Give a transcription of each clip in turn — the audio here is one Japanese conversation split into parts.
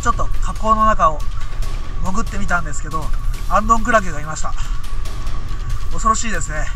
ちょっと河口の中を潜ってみたんですけどアンドンクラゲがいました。恐ろしいですね。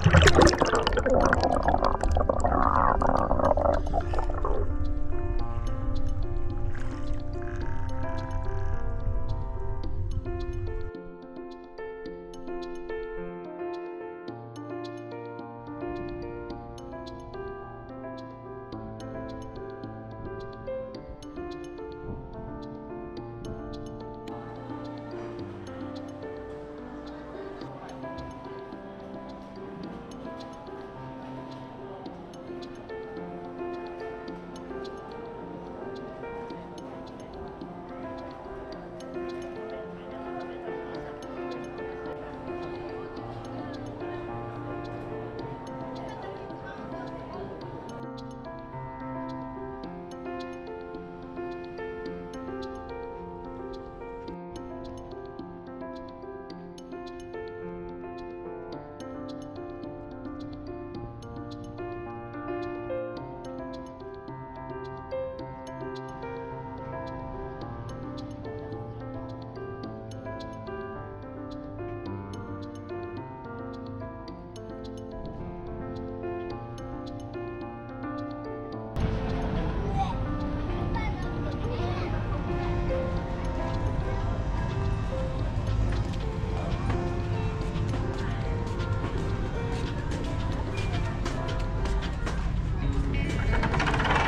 you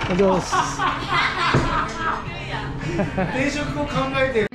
おはようございます。定食を考えて。る